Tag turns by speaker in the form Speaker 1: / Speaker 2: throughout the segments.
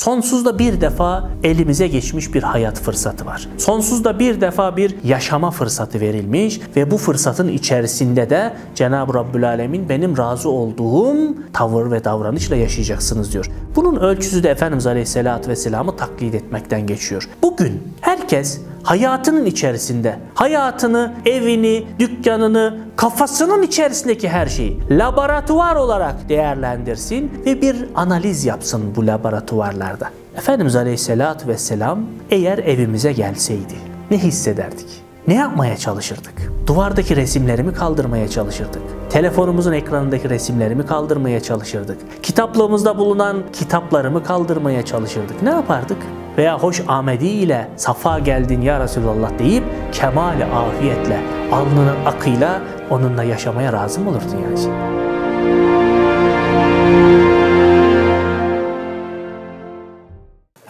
Speaker 1: Sonsuzda bir defa elimize geçmiş bir hayat fırsatı var. Sonsuzda bir defa bir yaşama fırsatı verilmiş ve bu fırsatın içerisinde de Cenab-ı Rabbül Alemin benim razı olduğum tavır ve davranışla yaşayacaksınız diyor. Bunun ölçüsü de Efendimiz Aleyhisselatü Vesselam'ı taklit etmekten geçiyor. Bugün herkes hayatının içerisinde, hayatını, evini, dükkanını, kafasının içerisindeki her şeyi laboratuvar olarak değerlendirsin ve bir analiz yapsın bu laboratuvarlarda. Efendimiz Aleyhisselatü Vesselam eğer evimize gelseydi ne hissederdik? Ne yapmaya çalışırdık? Duvardaki resimlerimi kaldırmaya çalışırdık. Telefonumuzun ekranındaki resimlerimi kaldırmaya çalışırdık. Kitaplığımızda bulunan kitaplarımı kaldırmaya çalışırdık. Ne yapardık? Veya hoş amedi ile safa geldin ya Resulallah deyip kemali afiyetle, alnının akıyla onunla yaşamaya razı mı olurdun yani?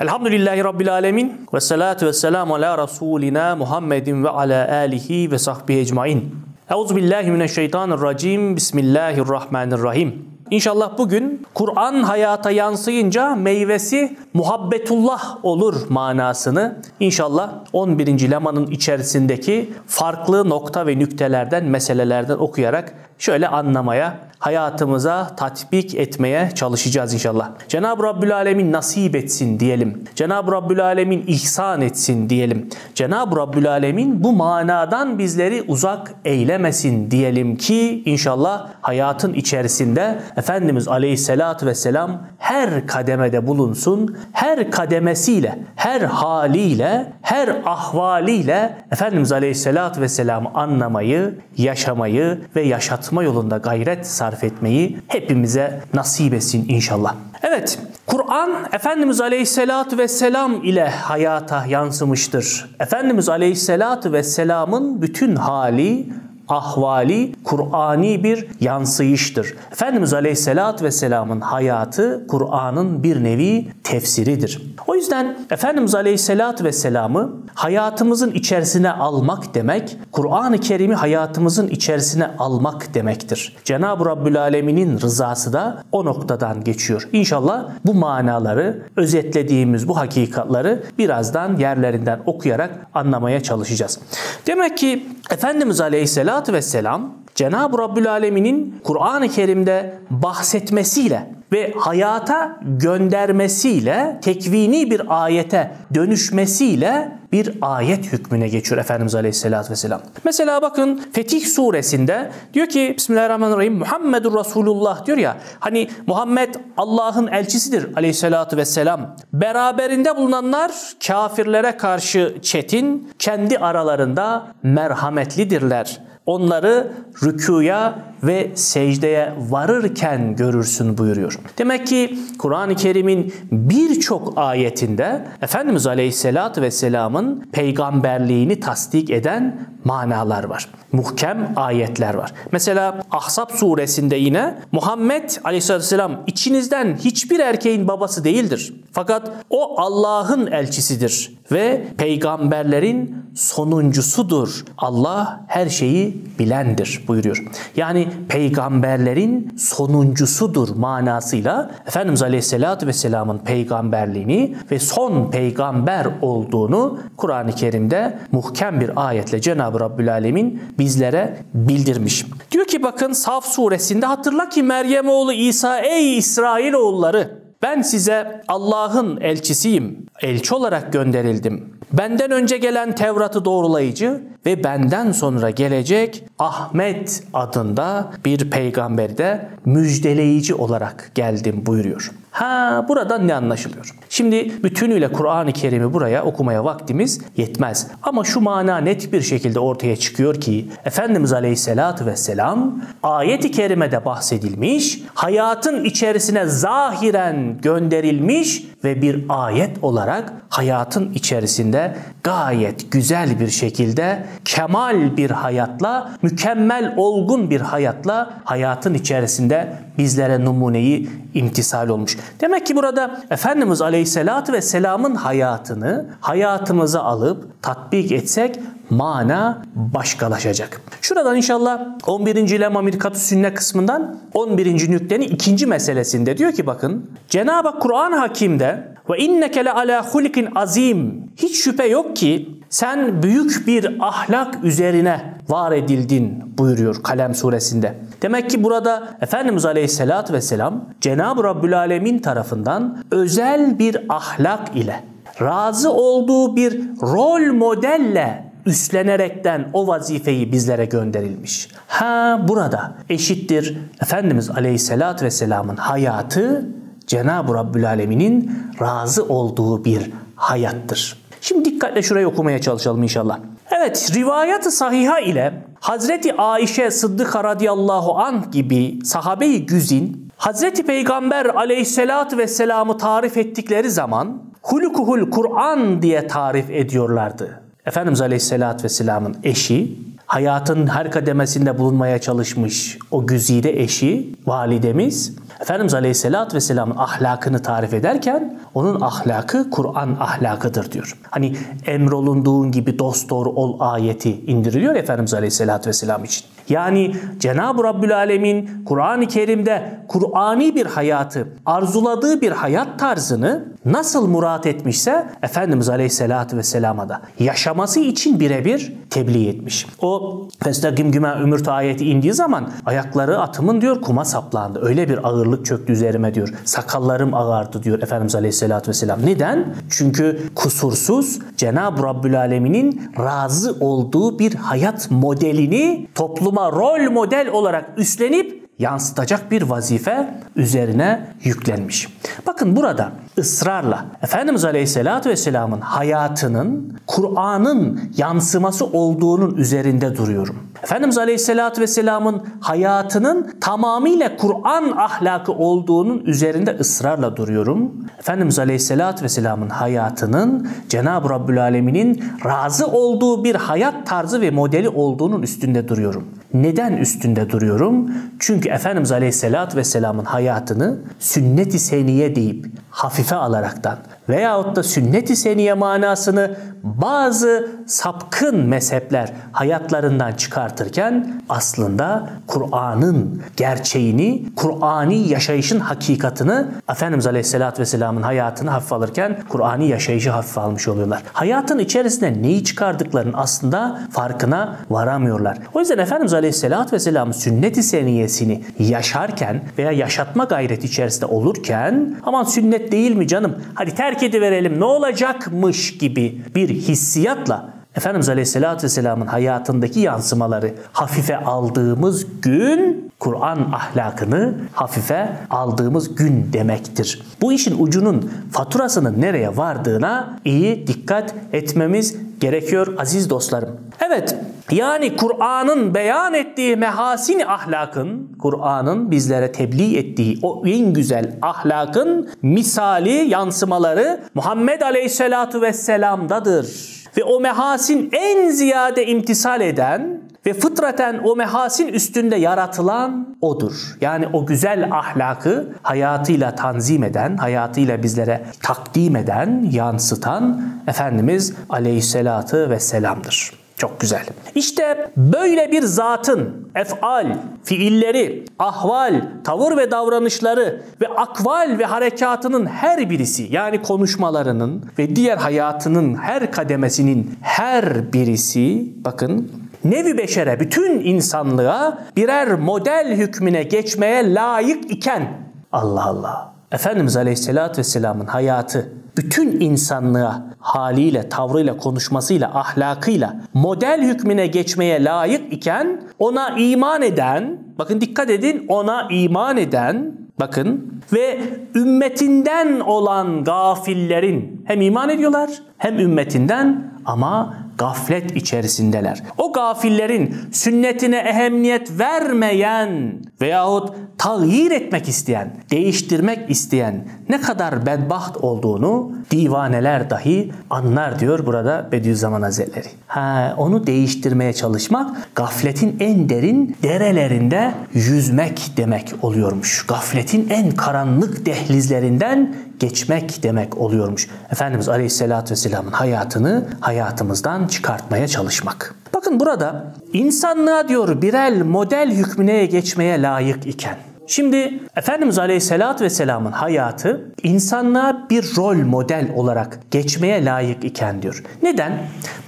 Speaker 1: Elhamdülillahi Rabbil Alemin ve salatu ve selamu ala Resulina Muhammedin ve ala alihi ve sahbihi ecmain. Euzu billahi mineşşeytanirracim. Bismillahirrahmanirrahim. İnşallah bugün Kur'an hayata yansıyınca meyvesi muhabbetullah olur manasını inşallah 11. lemanın içerisindeki farklı nokta ve nüktelerden, meselelerden okuyarak şöyle anlamaya, hayatımıza tatbik etmeye çalışacağız inşallah. Cenab-ı Rabbül Alemin nasip etsin diyelim. Cenab-ı Rabbül Alemin ihsan etsin diyelim. Cenab-ı Rabbül Alemin bu manadan bizleri uzak eylemesin diyelim ki inşallah hayatın içerisinde Efendimiz Aleyhisselatü Vesselam her kademede bulunsun, her kademesiyle, her haliyle, her ahvaliyle Efendimiz Aleyhisselatü Vesselam'ı anlamayı, yaşamayı ve yaşatma yolunda gayret sarf etmeyi hepimize nasip etsin inşallah. Evet, Kur'an Efendimiz Aleyhisselatü Vesselam ile hayata yansımıştır. Efendimiz Aleyhisselatü Vesselam'ın bütün hali, ahvali Kur'ani bir yansıyıştır. Efendimiz Aleyhisselatü Vesselam'ın hayatı Kur'an'ın bir nevi tefsiridir. O yüzden Efendimiz Aleyhisselatü Vesselam'ı hayatımızın içerisine almak demek, Kur'an-ı Kerim'i hayatımızın içerisine almak demektir. Cenab-ı Rabbül Alemin'in rızası da o noktadan geçiyor. İnşallah bu manaları, özetlediğimiz bu hakikatları birazdan yerlerinden okuyarak anlamaya çalışacağız. Demek ki Efendimiz Aleyhisselatü Vesselam Cenab-ı Rabbül Alemin'in Kur'an-ı Kerim'de bahsetmesiyle ve hayata göndermesiyle tekvini bir ayete dönüşmesiyle bir ayet hükmüne geçiyor Efendimiz Aleyhisselatü Vesselam. Mesela bakın Fetih suresinde diyor ki Bismillahirrahmanirrahim Muhammedur Resulullah diyor ya hani Muhammed Allah'ın elçisidir Aleyhisselatü Vesselam. Beraberinde bulunanlar kafirlere karşı çetin, kendi aralarında merhametlidirler onları rükuya ve secdeye varırken görürsün buyuruyor. Demek ki Kur'an-ı Kerim'in birçok ayetinde Efendimiz Aleyhisselatü Vesselam'ın peygamberliğini tasdik eden manalar var. Muhkem ayetler var. Mesela Ahzab suresinde yine Muhammed Aleyhisselatü Vesselam içinizden hiçbir erkeğin babası değildir. Fakat o Allah'ın elçisidir ve peygamberlerin sonuncusudur. Allah her şeyi bilendir buyuruyor. Yani peygamberlerin sonuncusudur manasıyla Efendimiz Aleyhisselatü Vesselam'ın peygamberliğini ve son peygamber olduğunu Kur'an-ı Kerim'de muhkem bir ayetle Cenab-ı Rabbül Alemin bizlere bildirmiş. Diyor ki bakın Saf suresinde hatırla ki Meryem oğlu İsa ey İsrail oğulları ben size Allah'ın elçisiyim. Elçi olarak gönderildim. Benden önce gelen Tevrat'ı doğrulayıcı ve benden sonra gelecek Ahmet adında bir peygamberi de müjdeleyici olarak geldim buyuruyor. Ha buradan ne anlaşılıyor? Şimdi bütünüyle Kur'an-ı Kerim'i buraya okumaya vaktimiz yetmez. Ama şu mana net bir şekilde ortaya çıkıyor ki Efendimiz Aleyhisselatü Vesselam ayet-i kerimede bahsedilmiş, hayatın içerisine zahiren gönderilmiş ve bir ayet olarak hayatın içerisinde gayet güzel bir şekilde kemal bir hayatla, mükemmel olgun bir hayatla hayatın içerisinde bizlere numuneyi imtisal olmuş. Demek ki burada Efendimiz Aleyhisselatü Vesselam'ın hayatını hayatımıza alıp tatbik etsek mana başkalaşacak. Şuradan inşallah 11. Lema Mirkat-ı Sünne kısmından 11. nüktenin ikinci meselesinde diyor ki bakın Cenab-ı Kur'an Hakim'de ve inneke le ala hulikin azim. Hiç şüphe yok ki sen büyük bir ahlak üzerine var edildin buyuruyor Kalem suresinde. Demek ki burada Efendimiz Aleyhisselatü Vesselam Cenab-ı Rabbül Alemin tarafından özel bir ahlak ile razı olduğu bir rol modelle üstlenerekten o vazifeyi bizlere gönderilmiş. Ha burada eşittir Efendimiz Aleyhisselatü Vesselam'ın hayatı Cenab-ı Rabbül Alemin'in razı olduğu bir hayattır. Şimdi dikkatle şurayı okumaya çalışalım inşallah. Evet rivayet-i sahiha ile Hazreti Ayşe Sıddıka radıyallahu an gibi sahabe-i güzin Hazreti Peygamber aleyhissalatü vesselam'ı tarif ettikleri zaman hulukuhul Kur'an diye tarif ediyorlardı. Efendimiz aleyhissalatü vesselam'ın eşi hayatın her kademesinde bulunmaya çalışmış o güzide eşi, validemiz Efendimiz Aleyhisselatü Vesselam'ın ahlakını tarif ederken onun ahlakı Kur'an ahlakıdır diyor. Hani emrolunduğun gibi dost doğru ol ayeti indiriliyor Efendimiz Aleyhisselatü Vesselam için. Yani Cenab-ı Rabbül Alemin Kur'an-ı Kerim'de Kur'ani bir hayatı, arzuladığı bir hayat tarzını nasıl murat etmişse Efendimiz Aleyhisselatü Vesselam'a da yaşaması için birebir tebliğ etmiş. O Festagim güme ümürt ayeti indiği zaman ayakları atımın diyor kuma saplandı. Öyle bir ağırlık çöktü üzerime diyor. Sakallarım ağardı diyor Efendimiz Aleyhisselatü Vesselam. Neden? Çünkü kusursuz Cenab-ı Rabbül Alemin'in razı olduğu bir hayat modelini topluma rol model olarak üstlenip yansıtacak bir vazife üzerine yüklenmiş. Bakın burada ısrarla Efendimiz Aleyhisselatü Vesselam'ın hayatının Kur'an'ın yansıması olduğunun üzerinde duruyorum. Efendimiz Aleyhisselatü Vesselam'ın hayatının tamamıyla Kur'an ahlakı olduğunun üzerinde ısrarla duruyorum. Efendimiz Aleyhisselatü Vesselam'ın hayatının Cenab-ı Rabbül Alemin'in razı olduğu bir hayat tarzı ve modeli olduğunun üstünde duruyorum. Neden üstünde duruyorum? Çünkü Efendimiz Aleyhisselatü Vesselam'ın hayatını sünnet-i seniye deyip hafife alaraktan veyahut da sünnet-i seniye manasını bazı sapkın mezhepler hayatlarından çıkartırken aslında Kur'an'ın gerçeğini, Kur'ani yaşayışın hakikatını Efendimiz Aleyhisselatü Vesselam'ın hayatını hafife alırken Kur'ani yaşayışı hafife almış oluyorlar. Hayatın içerisinde neyi çıkardıklarının aslında farkına varamıyorlar. O yüzden Efendimiz Aleyhisselatü Vesselam'ın sünnet-i seniyesini yaşarken veya yaşatma gayreti içerisinde olurken aman sünnet değil mi canım hadi terk ediverelim ne olacakmış gibi bir hissiyatla Efendimiz Aleyhisselatü Vesselam'ın hayatındaki yansımaları hafife aldığımız gün Kur'an ahlakını hafife aldığımız gün demektir. Bu işin ucunun faturasının nereye vardığına iyi dikkat etmemiz gerekiyor aziz dostlarım. Evet yani Kur'an'ın beyan ettiği mehasini ahlakın, Kur'an'ın bizlere tebliğ ettiği o en güzel ahlakın misali yansımaları Muhammed Aleyhisselatu Vesselam'dadır. Ve o mehasin en ziyade imtisal eden ve fıtraten o mehasin üstünde yaratılan odur. Yani o güzel ahlakı hayatıyla tanzim eden, hayatıyla bizlere takdim eden, yansıtan Efendimiz Aleyhisselatü Vesselam'dır. Çok güzel. İşte böyle bir zatın efal, fiilleri, ahval, tavır ve davranışları ve akval ve harekatının her birisi yani konuşmalarının ve diğer hayatının her kademesinin her birisi bakın nevi beşere bütün insanlığa birer model hükmüne geçmeye layık iken Allah Allah Efendimiz Aleyhisselatü Vesselam'ın hayatı bütün insanlığa haliyle, tavrıyla, konuşmasıyla, ahlakıyla model hükmüne geçmeye layık iken ona iman eden, bakın dikkat edin ona iman eden, bakın ve ümmetinden olan gafillerin hem iman ediyorlar hem ümmetinden ama gaflet içerisindeler. O gafillerin sünnetine ehemmiyet vermeyen veyahut tağyir etmek isteyen, değiştirmek isteyen ne kadar bedbaht olduğunu divaneler dahi anlar diyor burada Bediüzzaman Hazretleri. Ha, onu değiştirmeye çalışmak gafletin en derin derelerinde yüzmek demek oluyormuş. Gafletin en karanlık dehlizlerinden geçmek demek oluyormuş. Efendimiz Aleyhisselatü Vesselam'ın hayatını hayatımızdan çıkartmaya çalışmak. Bakın burada insanlığa diyor birer model hükmüne geçmeye layık iken Şimdi Efendimiz Aleyhisselatü Vesselam'ın hayatı insanlığa bir rol model olarak geçmeye layık iken diyor. Neden?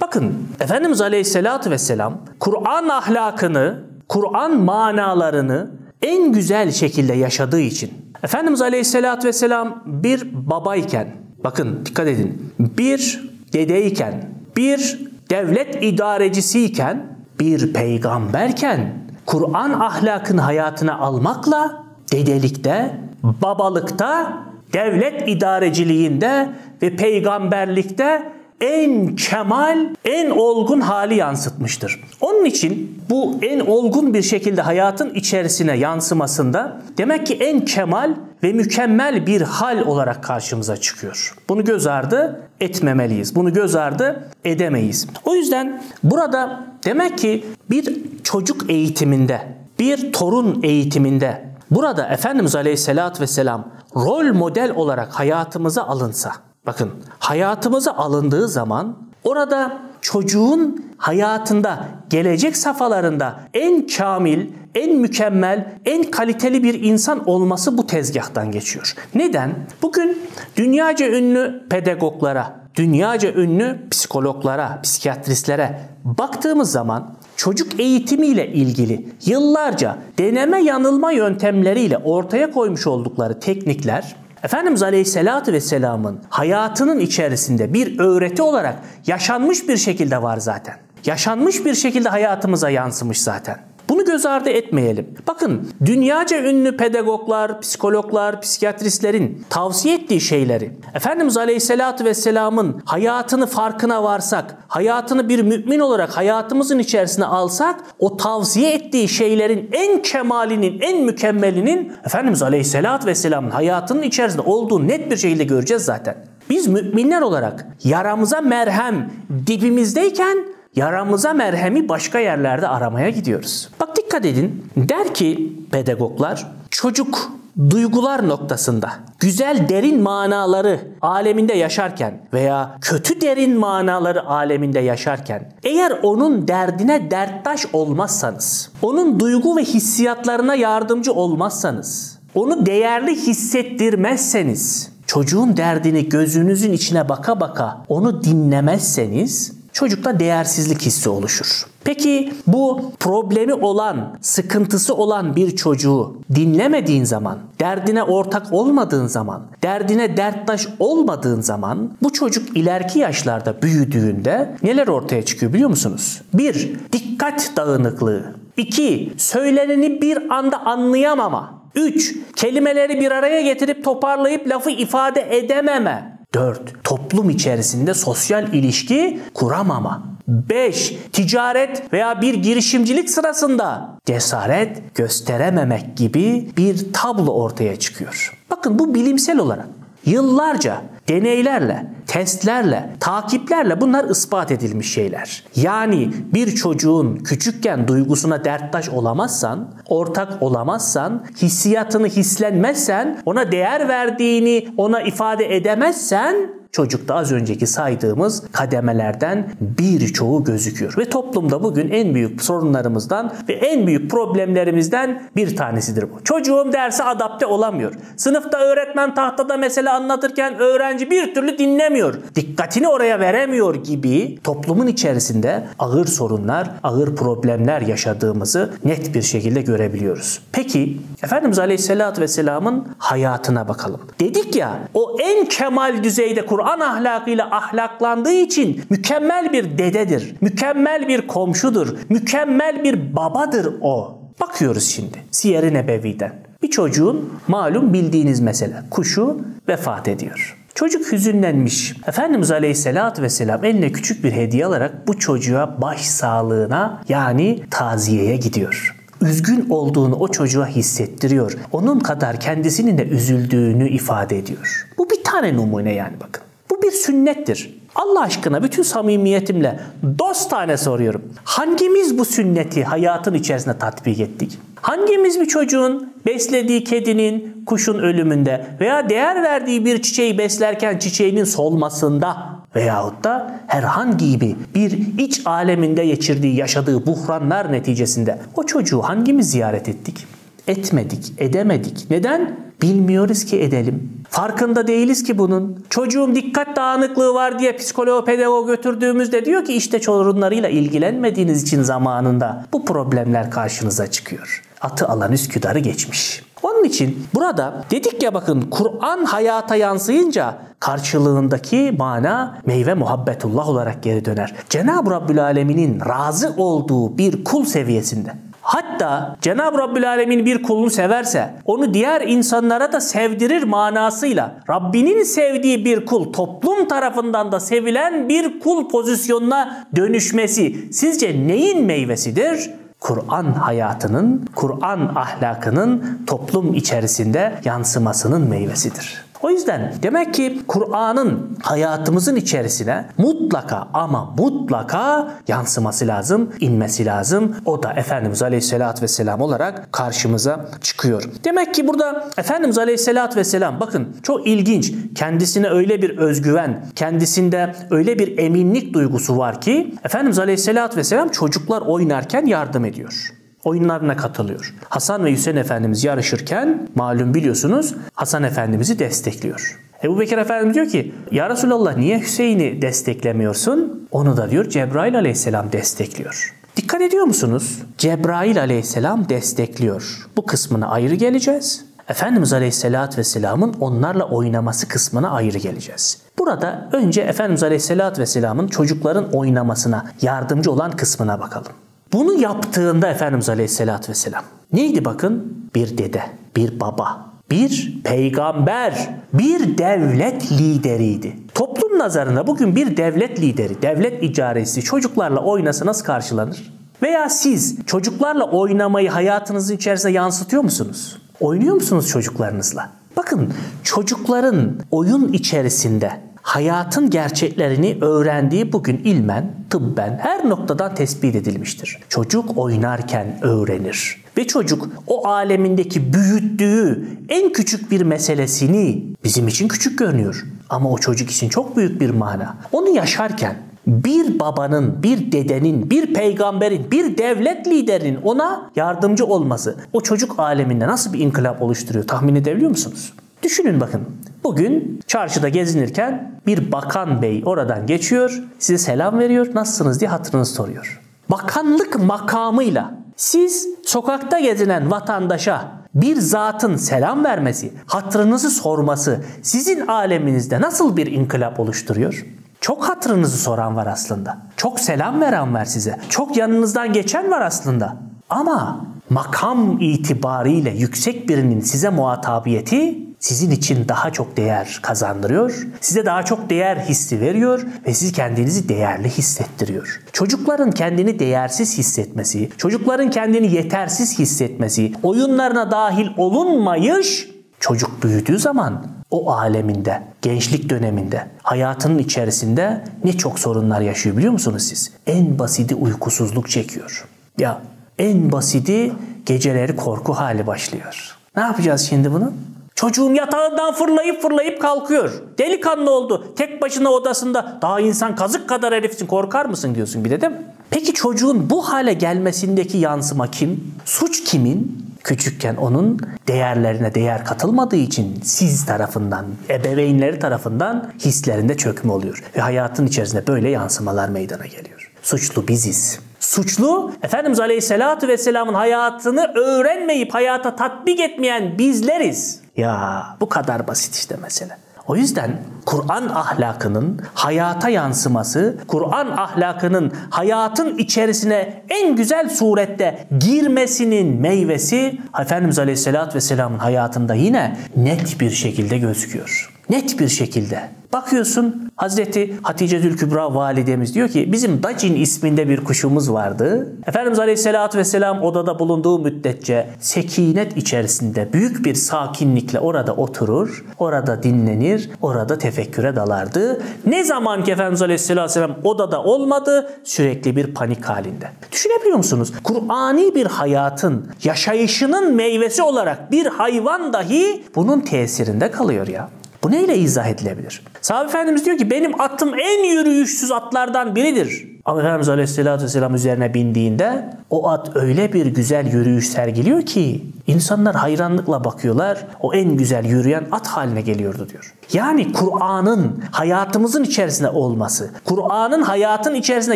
Speaker 1: Bakın Efendimiz Aleyhisselatü Vesselam Kur'an ahlakını, Kur'an manalarını en güzel şekilde yaşadığı için Efendimiz Aleyhisselatü Vesselam bir babayken bakın dikkat edin bir dedeyken bir devlet idarecisiyken bir peygamberken Kur'an ahlakını hayatına almakla dedelikte, babalıkta, devlet idareciliğinde ve peygamberlikte en kemal, en olgun hali yansıtmıştır. Onun için bu en olgun bir şekilde hayatın içerisine yansımasında demek ki en kemal ve mükemmel bir hal olarak karşımıza çıkıyor. Bunu göz ardı etmemeliyiz. Bunu göz ardı edemeyiz. O yüzden burada demek ki bir çocuk eğitiminde, bir torun eğitiminde burada Efendimiz Aleyhisselatü Vesselam rol model olarak hayatımıza alınsa Bakın hayatımıza alındığı zaman orada çocuğun hayatında gelecek safhalarında en kamil, en mükemmel, en kaliteli bir insan olması bu tezgahtan geçiyor. Neden? Bugün dünyaca ünlü pedagoglara, dünyaca ünlü psikologlara, psikiyatristlere baktığımız zaman çocuk eğitimiyle ilgili yıllarca deneme yanılma yöntemleriyle ortaya koymuş oldukları teknikler Efendimiz Aleyhisselatü Vesselam'ın hayatının içerisinde bir öğreti olarak yaşanmış bir şekilde var zaten. Yaşanmış bir şekilde hayatımıza yansımış zaten. Bunu göz ardı etmeyelim. Bakın dünyaca ünlü pedagoglar, psikologlar, psikiyatristlerin tavsiye ettiği şeyleri Efendimiz Aleyhisselatü Vesselam'ın hayatını farkına varsak, hayatını bir mümin olarak hayatımızın içerisine alsak o tavsiye ettiği şeylerin en kemalinin, en mükemmelinin Efendimiz Aleyhisselatü Vesselam'ın hayatının içerisinde olduğu net bir şekilde göreceğiz zaten. Biz müminler olarak yaramıza merhem dibimizdeyken yaramıza merhemi başka yerlerde aramaya gidiyoruz. Bak dikkat edin. Der ki pedagoglar çocuk duygular noktasında güzel derin manaları aleminde yaşarken veya kötü derin manaları aleminde yaşarken eğer onun derdine derttaş olmazsanız, onun duygu ve hissiyatlarına yardımcı olmazsanız, onu değerli hissettirmezseniz, çocuğun derdini gözünüzün içine baka baka onu dinlemezseniz çocukta değersizlik hissi oluşur. Peki bu problemi olan, sıkıntısı olan bir çocuğu dinlemediğin zaman, derdine ortak olmadığın zaman, derdine derttaş olmadığın zaman bu çocuk ileriki yaşlarda büyüdüğünde neler ortaya çıkıyor biliyor musunuz? Bir, dikkat dağınıklığı. İki, söyleneni bir anda anlayamama. Üç, kelimeleri bir araya getirip toparlayıp lafı ifade edememe. 4. Toplum içerisinde sosyal ilişki kuramama. 5. Ticaret veya bir girişimcilik sırasında cesaret gösterememek gibi bir tablo ortaya çıkıyor. Bakın bu bilimsel olarak yıllarca deneylerle, testlerle, takiplerle bunlar ispat edilmiş şeyler. Yani bir çocuğun küçükken duygusuna derttaş olamazsan, ortak olamazsan, hissiyatını hislenmezsen, ona değer verdiğini ona ifade edemezsen çocukta az önceki saydığımız kademelerden birçoğu gözüküyor. Ve toplumda bugün en büyük sorunlarımızdan ve en büyük problemlerimizden bir tanesidir bu. Çocuğum derse adapte olamıyor. Sınıfta öğretmen tahtada mesela anlatırken öğrenci bir türlü dinlemiyor. Dikkatini oraya veremiyor gibi toplumun içerisinde ağır sorunlar, ağır problemler yaşadığımızı net bir şekilde görebiliyoruz. Peki Efendimiz Aleyhisselatü Vesselam'ın hayatına bakalım. Dedik ya o en kemal düzeyde Kur'an Kur'an ahlakıyla ahlaklandığı için mükemmel bir dededir. Mükemmel bir komşudur. Mükemmel bir babadır o. Bakıyoruz şimdi Siyer-i Nebevi'den. Bir çocuğun malum bildiğiniz mesele kuşu vefat ediyor. Çocuk hüzünlenmiş. Efendimiz Aleyhisselatü Vesselam eline küçük bir hediye alarak bu çocuğa baş sağlığına yani taziyeye gidiyor üzgün olduğunu o çocuğa hissettiriyor. Onun kadar kendisinin de üzüldüğünü ifade ediyor. Bu bir tane numune yani bakın bir sünnettir. Allah aşkına bütün samimiyetimle dost tane soruyorum. Hangimiz bu sünneti hayatın içerisinde tatbik ettik? Hangimiz bir çocuğun beslediği kedinin, kuşun ölümünde veya değer verdiği bir çiçeği beslerken çiçeğinin solmasında veyahut da herhangi gibi bir iç aleminde geçirdiği, yaşadığı buhranlar neticesinde o çocuğu hangimiz ziyaret ettik? Etmedik, edemedik. Neden? Bilmiyoruz ki edelim. Farkında değiliz ki bunun. Çocuğum dikkat dağınıklığı var diye psikoloğa pedagog götürdüğümüzde diyor ki işte sorunlarıyla ilgilenmediğiniz için zamanında bu problemler karşınıza çıkıyor. Atı alan Üsküdar'ı geçmiş. Onun için burada dedik ya bakın Kur'an hayata yansıyınca karşılığındaki mana meyve muhabbetullah olarak geri döner. Cenab-ı Rabbül Alemin'in razı olduğu bir kul seviyesinde. Hatta Cenab-ı Rabbül Alemin bir kulunu severse onu diğer insanlara da sevdirir manasıyla Rabbinin sevdiği bir kul toplum tarafından da sevilen bir kul pozisyonuna dönüşmesi sizce neyin meyvesidir? Kur'an hayatının, Kur'an ahlakının toplum içerisinde yansımasının meyvesidir. O yüzden demek ki Kur'an'ın hayatımızın içerisine mutlaka ama mutlaka yansıması lazım, inmesi lazım. O da Efendimiz Aleyhisselatü Vesselam olarak karşımıza çıkıyor. Demek ki burada Efendimiz Aleyhisselatü Vesselam bakın çok ilginç. Kendisine öyle bir özgüven, kendisinde öyle bir eminlik duygusu var ki Efendimiz Aleyhisselatü Vesselam çocuklar oynarken yardım ediyor oyunlarına katılıyor. Hasan ve Hüseyin Efendimiz yarışırken malum biliyorsunuz Hasan Efendimiz'i destekliyor. Ebu Bekir Efendimiz diyor ki Ya Resulallah niye Hüseyin'i desteklemiyorsun? Onu da diyor Cebrail aleyhisselam destekliyor. Dikkat ediyor musunuz? Cebrail aleyhisselam destekliyor. Bu kısmına ayrı geleceğiz. Efendimiz Aleyhisselatü Vesselam'ın onlarla oynaması kısmına ayrı geleceğiz. Burada önce Efendimiz Aleyhisselatü Vesselam'ın çocukların oynamasına yardımcı olan kısmına bakalım. Bunu yaptığında Efendimiz Aleyhisselatü Vesselam neydi bakın? Bir dede, bir baba, bir peygamber, bir devlet lideriydi. Toplum nazarında bugün bir devlet lideri, devlet icaresi çocuklarla oynasa nasıl karşılanır? Veya siz çocuklarla oynamayı hayatınızın içerisine yansıtıyor musunuz? Oynuyor musunuz çocuklarınızla? Bakın çocukların oyun içerisinde hayatın gerçeklerini öğrendiği bugün ilmen, tıbben her noktadan tespit edilmiştir. Çocuk oynarken öğrenir. Ve çocuk o alemindeki büyüttüğü en küçük bir meselesini bizim için küçük görünüyor. Ama o çocuk için çok büyük bir mana. Onu yaşarken bir babanın, bir dedenin, bir peygamberin, bir devlet liderinin ona yardımcı olması o çocuk aleminde nasıl bir inkılap oluşturuyor tahmin edebiliyor musunuz? Düşünün bakın. Bugün çarşıda gezinirken bir bakan bey oradan geçiyor, size selam veriyor, nasılsınız diye hatırınızı soruyor. Bakanlık makamıyla siz sokakta gezinen vatandaşa bir zatın selam vermesi, hatırınızı sorması sizin aleminizde nasıl bir inkılap oluşturuyor? Çok hatırınızı soran var aslında. Çok selam veren var size. Çok yanınızdan geçen var aslında. Ama makam itibariyle yüksek birinin size muhatabiyeti sizin için daha çok değer kazandırıyor, size daha çok değer hissi veriyor ve siz kendinizi değerli hissettiriyor. Çocukların kendini değersiz hissetmesi, çocukların kendini yetersiz hissetmesi, oyunlarına dahil olunmayış çocuk büyüdüğü zaman o aleminde, gençlik döneminde, hayatının içerisinde ne çok sorunlar yaşıyor biliyor musunuz siz? En basiti uykusuzluk çekiyor. Ya en basiti geceleri korku hali başlıyor. Ne yapacağız şimdi bunu? Çocuğum yatağından fırlayıp fırlayıp kalkıyor. Delikanlı oldu. Tek başına odasında daha insan kazık kadar herifsin korkar mısın diyorsun bir de değil mi? Peki çocuğun bu hale gelmesindeki yansıma kim? Suç kimin? Küçükken onun değerlerine değer katılmadığı için siz tarafından, ebeveynleri tarafından hislerinde çökme oluyor. Ve hayatın içerisinde böyle yansımalar meydana geliyor. Suçlu biziz. Suçlu Efendimiz Aleyhisselatü Vesselam'ın hayatını öğrenmeyip hayata tatbik etmeyen bizleriz. Ya bu kadar basit işte mesele. O yüzden Kur'an ahlakının hayata yansıması, Kur'an ahlakının hayatın içerisine en güzel surette girmesinin meyvesi Efendimiz Aleyhisselatü Vesselam'ın hayatında yine net bir şekilde gözüküyor. Net bir şekilde. Bakıyorsun Hazreti Hatice Zülkübra validemiz diyor ki bizim Dacin isminde bir kuşumuz vardı. Efendimiz Aleyhisselatü Vesselam odada bulunduğu müddetçe sekinet içerisinde büyük bir sakinlikle orada oturur, orada dinlenir, orada tefekküre dalardı. Ne zaman ki Efendimiz Aleyhisselatü Vesselam odada olmadı sürekli bir panik halinde. Düşünebiliyor musunuz? Kur'ani bir hayatın yaşayışının meyvesi olarak bir hayvan dahi bunun tesirinde kalıyor ya. Bu neyle izah edilebilir? Sahabe Efendimiz diyor ki benim atım en yürüyüşsüz atlardan biridir. Ama Efendimiz Aleyhisselatü Vesselam üzerine bindiğinde o at öyle bir güzel yürüyüş sergiliyor ki insanlar hayranlıkla bakıyorlar. O en güzel yürüyen at haline geliyordu diyor. Yani Kur'an'ın hayatımızın içerisinde olması, Kur'an'ın hayatın içerisinde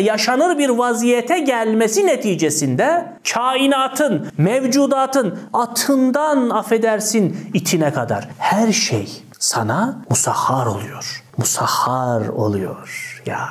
Speaker 1: yaşanır bir vaziyete gelmesi neticesinde kainatın, mevcudatın atından affedersin itine kadar her şey sana musahhar oluyor. Musahhar oluyor. Ya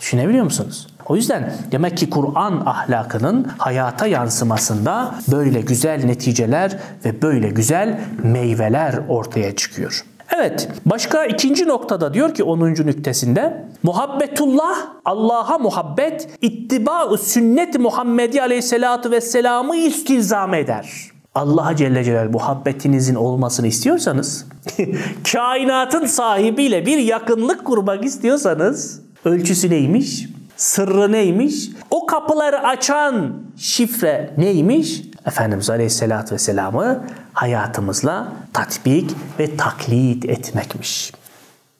Speaker 1: düşünebiliyor musunuz? O yüzden demek ki Kur'an ahlakının hayata yansımasında böyle güzel neticeler ve böyle güzel meyveler ortaya çıkıyor. Evet, başka ikinci noktada diyor ki 10. nüktesinde muhabbetullah, Allah'a muhabbet, ittiba sünnet Muhammedi aleyhissalatu vesselam'ı istilzam eder. Allah'a Celle Celal muhabbetinizin olmasını istiyorsanız, kainatın sahibiyle bir yakınlık kurmak istiyorsanız, ölçüsü neymiş? Sırrı neymiş? O kapıları açan şifre neymiş? Efendimiz Aleyhisselatü Vesselam'ı hayatımızla tatbik ve taklit etmekmiş.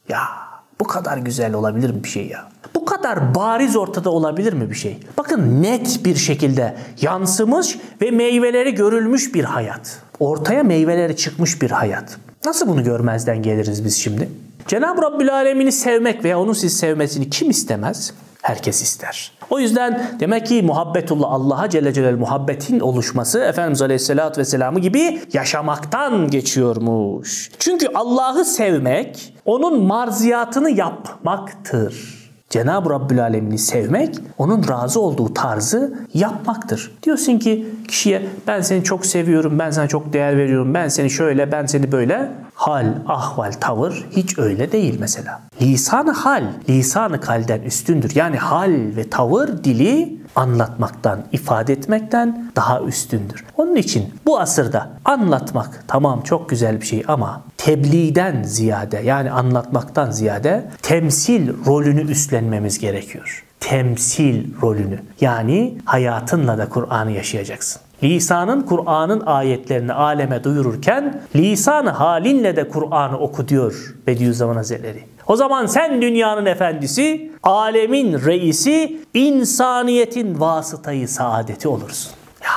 Speaker 1: Ya bu kadar güzel olabilir mi bir şey ya? Bu kadar bariz ortada olabilir mi bir şey? Bakın net bir şekilde yansımış ve meyveleri görülmüş bir hayat. Ortaya meyveleri çıkmış bir hayat. Nasıl bunu görmezden geliriz biz şimdi? Cenab-ı Rabbül Alemin'i sevmek veya onun sizi sevmesini kim istemez? Herkes ister. O yüzden demek ki muhabbetullah Allah'a Celle Celal muhabbetin oluşması Efendimiz Aleyhisselatü Vesselam'ı gibi yaşamaktan geçiyormuş. Çünkü Allah'ı sevmek onun marziyatını yapmaktır. Cenab-ı Rabbül Alemin'i sevmek, onun razı olduğu tarzı yapmaktır. Diyorsun ki kişiye ben seni çok seviyorum, ben sana çok değer veriyorum, ben seni şöyle, ben seni böyle. Hal, ahval, tavır hiç öyle değil mesela. Lisan-ı hal, lisan-ı kalden üstündür. Yani hal ve tavır dili anlatmaktan, ifade etmekten daha üstündür. Onun için bu asırda anlatmak tamam çok güzel bir şey ama tebliğden ziyade yani anlatmaktan ziyade temsil rolünü üstlenmemiz gerekiyor. Temsil rolünü. Yani hayatınla da Kur'an'ı yaşayacaksın. Lisanın Kur'an'ın ayetlerini aleme duyururken lisanı halinle de Kur'an'ı oku diyor Bediüzzaman Hazretleri. O zaman sen dünyanın efendisi, alemin reisi, insaniyetin vasıtayı saadeti olursun. Ya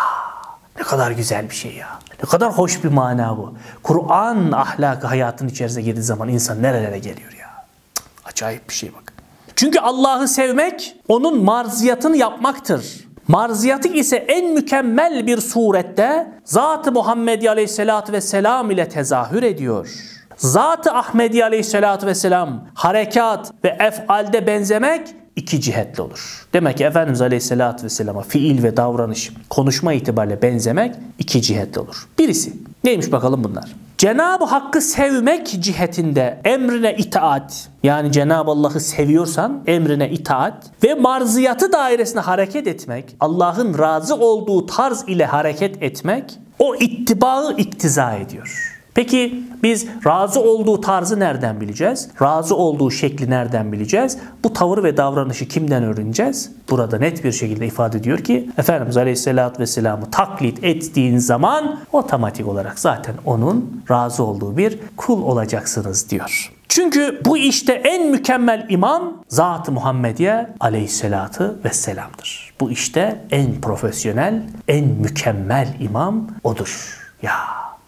Speaker 1: ne kadar güzel bir şey ya. Ne kadar hoş bir mana bu. Kur'an ahlakı hayatın içerisine girdiği zaman insan nerelere geliyor ya. Cık, acayip bir şey bak. Çünkü Allah'ı sevmek onun marziyatını yapmaktır. Marziyatı ise en mükemmel bir surette Zat-ı Muhammedi Aleyhisselatü Vesselam ile tezahür ediyor. Zat-ı Ahmedi Aleyhisselatü Vesselam harekat ve efalde benzemek iki cihetli olur. Demek ki Efendimiz Aleyhisselatü Vesselam'a fiil ve davranış, konuşma itibariyle benzemek iki cihetli olur. Birisi, neymiş bakalım bunlar? Cenab-ı Hakk'ı sevmek cihetinde emrine itaat, yani Cenab-ı Allah'ı seviyorsan emrine itaat ve marziyatı dairesinde hareket etmek, Allah'ın razı olduğu tarz ile hareket etmek, o ittibaı iktiza ediyor. Peki biz razı olduğu tarzı nereden bileceğiz? Razı olduğu şekli nereden bileceğiz? Bu tavır ve davranışı kimden öğreneceğiz? Burada net bir şekilde ifade ediyor ki Efendimiz Aleyhisselatü Vesselam'ı taklit ettiğin zaman otomatik olarak zaten onun razı olduğu bir kul olacaksınız diyor. Çünkü bu işte en mükemmel imam Zat-ı Muhammediye aleyhissalatü vesselam'dır. Bu işte en profesyonel, en mükemmel imam odur. Ya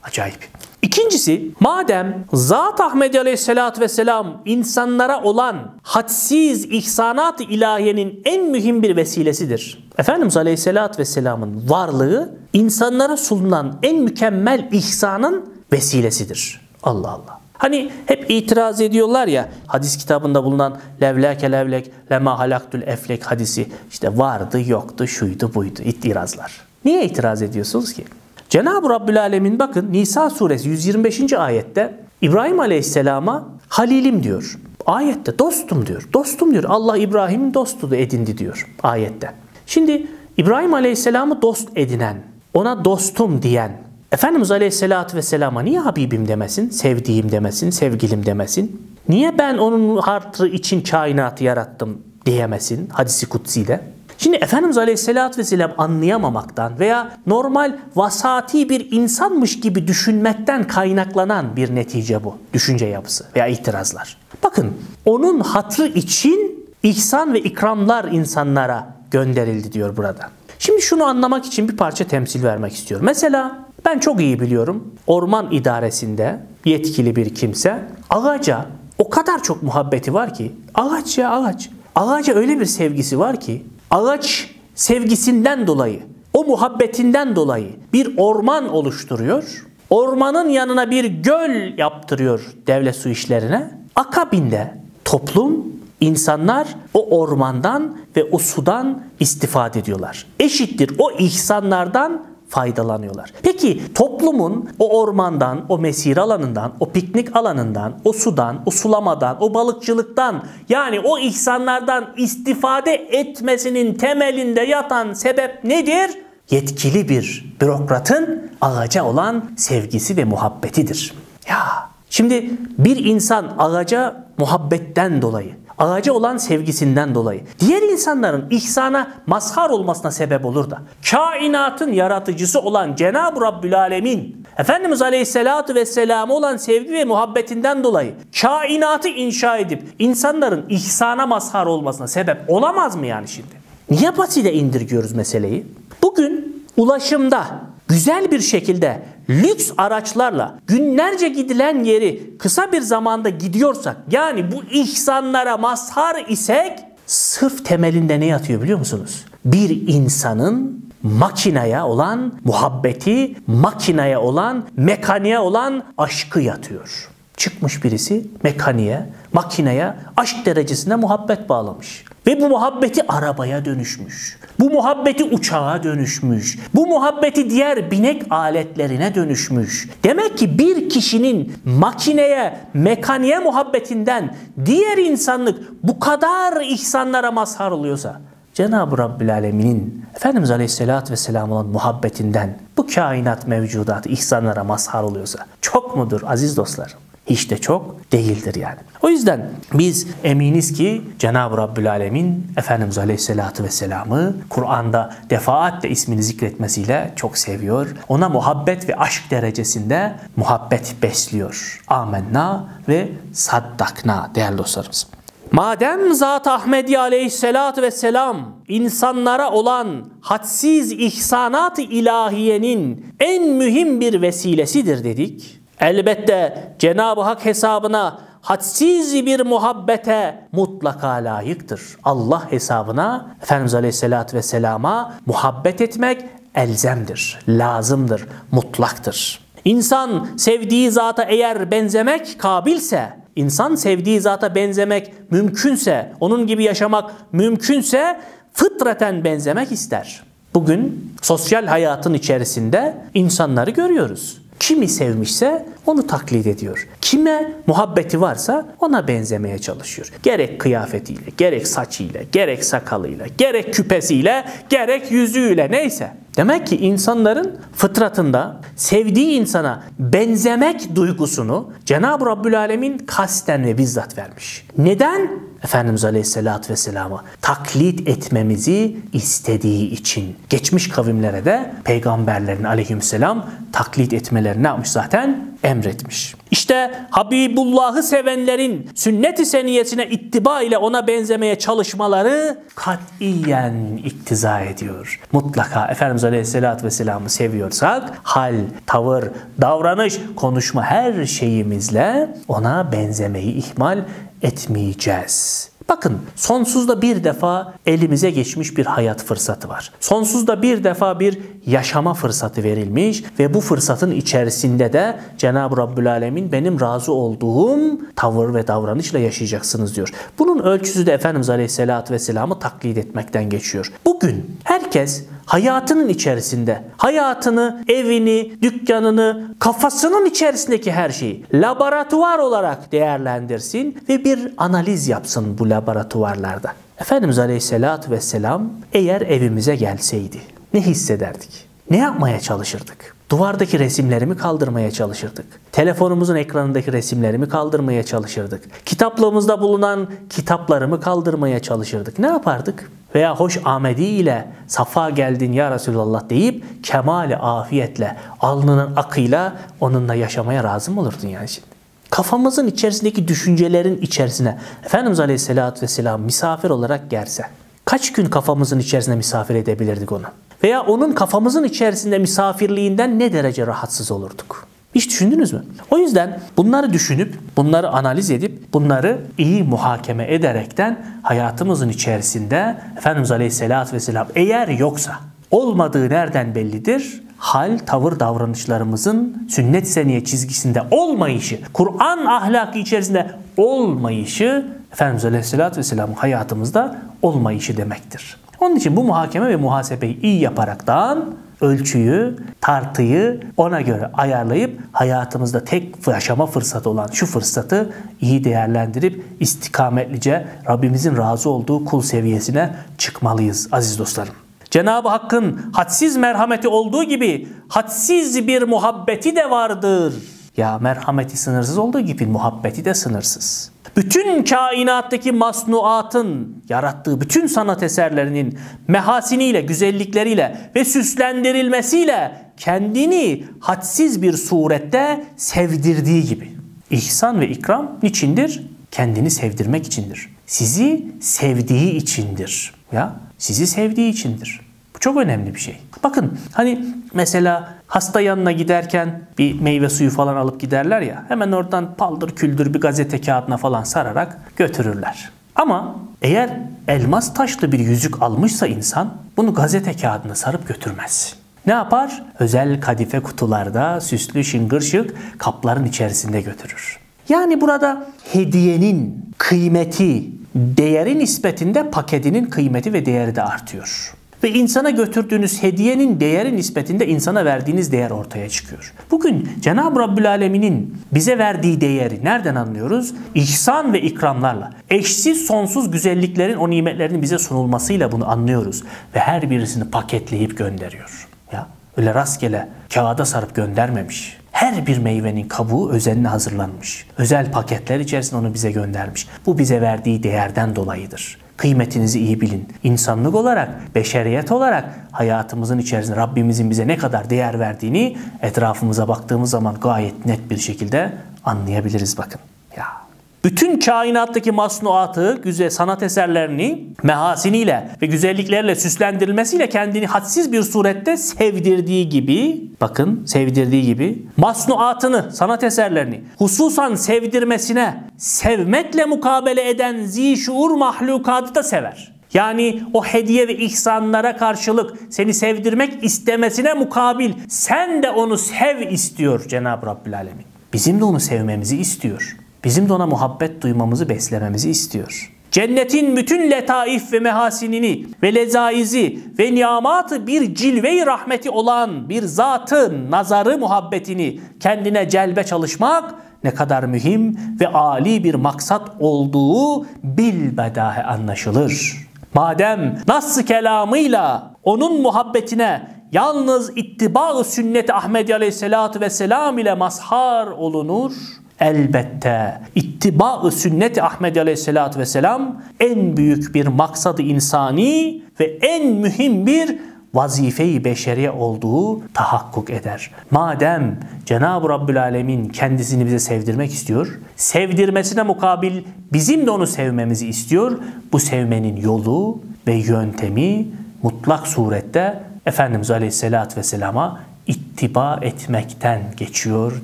Speaker 1: acayip. İkincisi madem Zat Ahmet Aleyhisselatü Vesselam insanlara olan hadsiz ihsanat-ı ilahiyenin en mühim bir vesilesidir. Efendimiz Aleyhisselatü Vesselam'ın varlığı insanlara sunulan en mükemmel ihsanın vesilesidir. Allah Allah. Hani hep itiraz ediyorlar ya hadis kitabında bulunan levleke levlek lema halaktul eflek hadisi işte vardı yoktu şuydu buydu itirazlar. Niye itiraz ediyorsunuz ki? Cenab-ı Rabbül Alemin bakın Nisa suresi 125. ayette İbrahim Aleyhisselam'a halilim diyor. Ayette dostum diyor. Dostum diyor. Allah İbrahim'in dostu edindi diyor ayette. Şimdi İbrahim Aleyhisselam'ı dost edinen, ona dostum diyen Efendimiz Aleyhisselatü Vesselam'a niye Habibim demesin, sevdiğim demesin, sevgilim demesin? Niye ben onun hatırı için kainatı yarattım diyemesin hadisi kutsiyle? Şimdi Efendimiz Aleyhisselatü Vesselam anlayamamaktan veya normal vasati bir insanmış gibi düşünmekten kaynaklanan bir netice bu. Düşünce yapısı veya itirazlar. Bakın onun hatrı için ihsan ve ikramlar insanlara gönderildi diyor burada. Şimdi şunu anlamak için bir parça temsil vermek istiyorum. Mesela ben çok iyi biliyorum orman idaresinde yetkili bir kimse ağaca o kadar çok muhabbeti var ki ağaç ya ağaç. Ağaca öyle bir sevgisi var ki ağaç sevgisinden dolayı o muhabbetinden dolayı bir orman oluşturuyor. Ormanın yanına bir göl yaptırıyor devlet su işlerine. Akabinde toplum, insanlar o ormandan ve o sudan istifade ediyorlar. Eşittir o ihsanlardan faydalanıyorlar. Peki toplumun o ormandan, o mesire alanından, o piknik alanından, o sudan, o sulamadan, o balıkçılıktan yani o ihsanlardan istifade etmesinin temelinde yatan sebep nedir? Yetkili bir bürokratın ağaca olan sevgisi ve muhabbetidir. Ya şimdi bir insan ağaca muhabbetten dolayı ağaca olan sevgisinden dolayı diğer insanların ihsana mazhar olmasına sebep olur da kainatın yaratıcısı olan Cenab-ı Rabbül Alemin Efendimiz Aleyhisselatü Vesselam'a olan sevgi ve muhabbetinden dolayı kainatı inşa edip insanların ihsana mazhar olmasına sebep olamaz mı yani şimdi? Niye basite indirgiyoruz meseleyi? Bugün ulaşımda güzel bir şekilde lüks araçlarla günlerce gidilen yeri kısa bir zamanda gidiyorsak yani bu ihsanlara mazhar isek sırf temelinde ne yatıyor biliyor musunuz? Bir insanın makinaya olan muhabbeti, makinaya olan, mekaniğe olan aşkı yatıyor. Çıkmış birisi mekaniğe, makineye aşk derecesinde muhabbet bağlamış. Ve bu muhabbeti arabaya dönüşmüş. Bu muhabbeti uçağa dönüşmüş. Bu muhabbeti diğer binek aletlerine dönüşmüş. Demek ki bir kişinin makineye, mekaniğe muhabbetinden diğer insanlık bu kadar ihsanlara mazhar oluyorsa Cenab-ı Rabbül Alemin'in Efendimiz Aleyhisselatü Vesselam olan muhabbetinden bu kainat mevcudatı ihsanlara mazhar oluyorsa çok mudur aziz dostlarım? Hiç de çok değildir yani. O yüzden biz eminiz ki Cenab-ı Rabbül Alemin Efendimiz Aleyhisselatü Vesselam'ı Kur'an'da defaatle ismini zikretmesiyle çok seviyor. Ona muhabbet ve aşk derecesinde muhabbet besliyor. Amenna ve saddakna değerli dostlarımız. Madem Zat Ahmedi aleyhissalatü vesselam insanlara olan hadsiz ihsanat-ı ilahiyenin en mühim bir vesilesidir dedik. Elbette Cenab-ı Hak hesabına hadsiz bir muhabbete mutlaka layıktır. Allah hesabına Efendimiz Aleyhisselatü Vesselam'a muhabbet etmek elzemdir, lazımdır, mutlaktır. İnsan sevdiği zata eğer benzemek kabilse, insan sevdiği zata benzemek mümkünse, onun gibi yaşamak mümkünse fıtraten benzemek ister. Bugün sosyal hayatın içerisinde insanları görüyoruz. Kimi sevmişse onu taklit ediyor. Kime muhabbeti varsa ona benzemeye çalışıyor. Gerek kıyafetiyle, gerek saçıyla, gerek sakalıyla, gerek küpesiyle, gerek yüzüğüyle neyse. Demek ki insanların fıtratında sevdiği insana benzemek duygusunu Cenab-ı Rabbül Alemin kasten ve bizzat vermiş. Neden? Efendimiz Aleyhisselatü Vesselam'ı taklit etmemizi istediği için. Geçmiş kavimlere de peygamberlerin aleyhisselam taklit etmelerini yapmış zaten? Emretmiş. İşte Habibullah'ı sevenlerin sünnet-i seniyesine ittiba ile ona benzemeye çalışmaları katiyen iktiza ediyor. Mutlaka Efendimiz Aleyhisselatü Vesselam'ı seviyorsak hal, tavır, davranış, konuşma her şeyimizle ona benzemeyi ihmal etmeyeceğiz. Bakın sonsuzda bir defa elimize geçmiş bir hayat fırsatı var. Sonsuzda bir defa bir yaşama fırsatı verilmiş ve bu fırsatın içerisinde de Cenab-ı Rabbül Alemin benim razı olduğum tavır ve davranışla yaşayacaksınız diyor. Bunun ölçüsü de Efendimiz Aleyhisselatü Vesselam'ı taklit etmekten geçiyor. Bugün herkes hayatının içerisinde hayatını, evini, dükkanını, kafasının içerisindeki her şeyi laboratuvar olarak değerlendirsin ve bir analiz yapsın bu laboratuvarlarda. Efendimiz Aleyhisselatü Vesselam eğer evimize gelseydi ne hissederdik? Ne yapmaya çalışırdık? Duvardaki resimlerimi kaldırmaya çalışırdık. Telefonumuzun ekranındaki resimlerimi kaldırmaya çalışırdık. Kitaplığımızda bulunan kitaplarımı kaldırmaya çalışırdık. Ne yapardık? Veya hoş Ahmedi ile safa geldin ya Resulallah deyip kemali afiyetle, alnının akıyla onunla yaşamaya razı mı olurdun yani şimdi? kafamızın içerisindeki düşüncelerin içerisine Efendimiz Aleyhisselatü Vesselam misafir olarak gelse kaç gün kafamızın içerisinde misafir edebilirdik onu? Veya onun kafamızın içerisinde misafirliğinden ne derece rahatsız olurduk? Hiç düşündünüz mü? O yüzden bunları düşünüp, bunları analiz edip, bunları iyi muhakeme ederekten hayatımızın içerisinde Efendimiz Aleyhisselatü Vesselam eğer yoksa olmadığı nereden bellidir? Hal, tavır, davranışlarımızın sünnet seniye çizgisinde olmayışı, Kur'an ahlakı içerisinde olmayışı Efendimiz Aleyhisselatü Vesselam'ın hayatımızda olmayışı demektir. Onun için bu muhakeme ve muhasebeyi iyi yaparaktan ölçüyü, tartıyı ona göre ayarlayıp hayatımızda tek yaşama fırsatı olan şu fırsatı iyi değerlendirip istikametlice Rabbimizin razı olduğu kul seviyesine çıkmalıyız aziz dostlarım. Cenab-ı Hakk'ın hadsiz merhameti olduğu gibi hadsiz bir muhabbeti de vardır. Ya merhameti sınırsız olduğu gibi muhabbeti de sınırsız. Bütün kainattaki masnuatın yarattığı bütün sanat eserlerinin mehasiniyle, güzellikleriyle ve süslendirilmesiyle kendini hadsiz bir surette sevdirdiği gibi. İhsan ve ikram niçindir? Kendini sevdirmek içindir. Sizi sevdiği içindir. Ya sizi sevdiği içindir. Bu çok önemli bir şey. Bakın hani mesela hasta yanına giderken bir meyve suyu falan alıp giderler ya hemen oradan paldır küldür bir gazete kağıdına falan sararak götürürler. Ama eğer elmas taşlı bir yüzük almışsa insan bunu gazete kağıdına sarıp götürmez. Ne yapar? Özel kadife kutularda süslü şıngır şık kapların içerisinde götürür. Yani burada hediyenin kıymeti, değeri nispetinde paketinin kıymeti ve değeri de artıyor. Ve insana götürdüğünüz hediyenin değeri nispetinde insana verdiğiniz değer ortaya çıkıyor. Bugün Cenab-ı Rabbül Alemin'in bize verdiği değeri nereden anlıyoruz? İhsan ve ikramlarla. Eşsiz sonsuz güzelliklerin o nimetlerin bize sunulmasıyla bunu anlıyoruz. Ve her birisini paketleyip gönderiyor. Ya öyle rastgele kağıda sarıp göndermemiş. Her bir meyvenin kabuğu özenle hazırlanmış. Özel paketler içerisinde onu bize göndermiş. Bu bize verdiği değerden dolayıdır. Kıymetinizi iyi bilin. İnsanlık olarak, beşeriyet olarak hayatımızın içerisinde Rabbimizin bize ne kadar değer verdiğini etrafımıza baktığımız zaman gayet net bir şekilde anlayabiliriz bakın. Ya bütün kainattaki masnuatı, güzel sanat eserlerini mehasiniyle ve güzelliklerle süslendirilmesiyle kendini hadsiz bir surette sevdirdiği gibi, bakın sevdirdiği gibi, masnuatını, sanat eserlerini hususan sevdirmesine sevmekle mukabele eden zişuur mahlukatı da sever. Yani o hediye ve ihsanlara karşılık seni sevdirmek istemesine mukabil sen de onu sev istiyor Cenab-ı Rabbül Alemin. Bizim de onu sevmemizi istiyor. Bizim de ona muhabbet duymamızı, beslememizi istiyor. Cennetin bütün letaif ve mehasinini ve lezaizi ve niyamatı bir cilve-i rahmeti olan bir zatın nazarı muhabbetini kendine celbe çalışmak ne kadar mühim ve ali bir maksat olduğu bilbedahe anlaşılır. Madem nas kelamıyla onun muhabbetine yalnız ittiba-ı sünnet Ahmedi Aleyhisselatü Vesselam ile mazhar olunur, elbette ittiba-ı sünnet Ahmed Aleyhisselatü Vesselam en büyük bir maksadı insani ve en mühim bir vazife-i beşeriye olduğu tahakkuk eder. Madem Cenab-ı Rabbül Alemin kendisini bize sevdirmek istiyor, sevdirmesine mukabil bizim de onu sevmemizi istiyor. Bu sevmenin yolu ve yöntemi mutlak surette Efendimiz Aleyhisselatü Vesselam'a ittiba etmekten geçiyor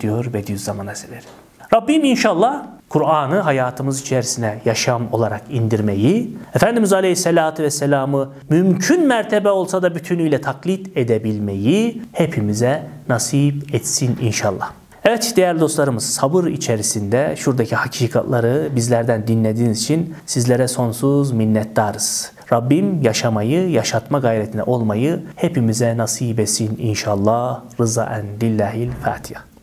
Speaker 1: diyor Bediüzzaman Hazretleri. Rabbim inşallah Kur'an'ı hayatımız içerisine yaşam olarak indirmeyi, Efendimiz Aleyhisselatü Vesselam'ı mümkün mertebe olsa da bütünüyle taklit edebilmeyi hepimize nasip etsin inşallah. Evet değerli dostlarımız sabır içerisinde şuradaki hakikatları bizlerden dinlediğiniz için sizlere sonsuz minnettarız. Rabbim yaşamayı, yaşatma gayretine olmayı hepimize nasip etsin inşallah. Rızaen lillahil Fatiha.